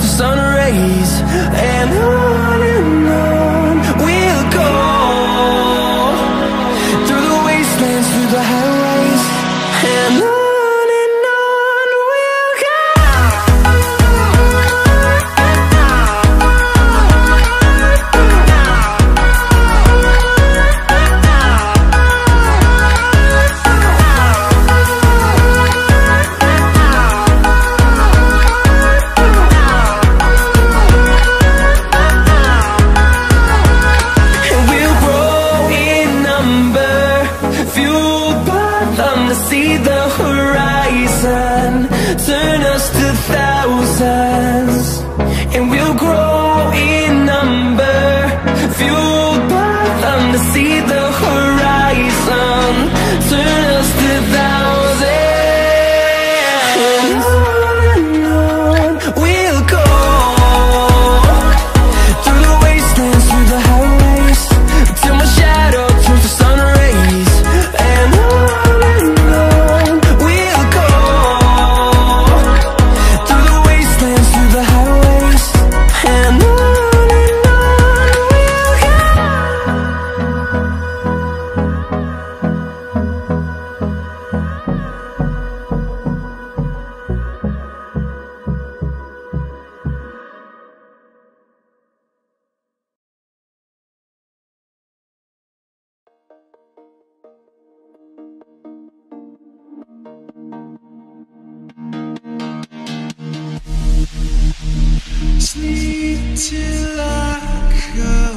the sun rays and I grow. till I come.